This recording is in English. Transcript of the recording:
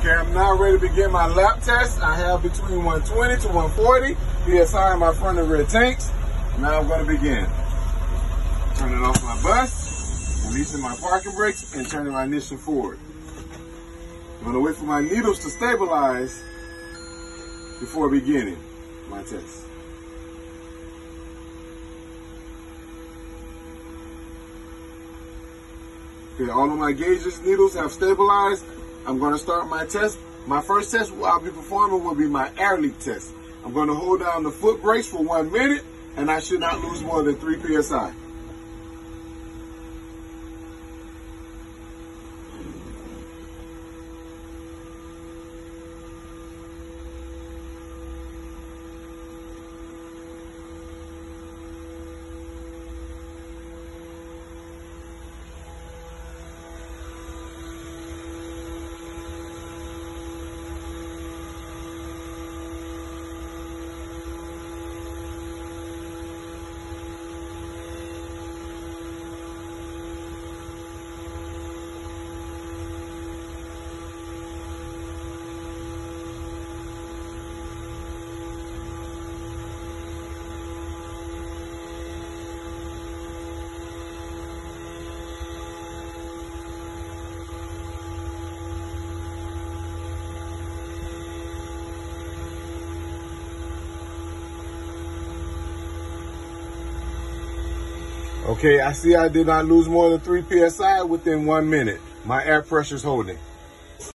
Okay, I'm now ready to begin my lap test. I have between 120 to 140 PSI in my front and rear tanks. Now I'm going to begin. Turning off my bus, releasing my parking brakes, and turning my ignition forward. I'm going to wait for my needles to stabilize before beginning my test. Okay, all of my gauges, needles have stabilized. I'm going to start my test. My first test I'll be performing will be my air leak test. I'm going to hold down the foot brake for one minute, and I should not lose more than 3 psi. Okay, I see I did not lose more than 3 psi within one minute. My air pressure is holding.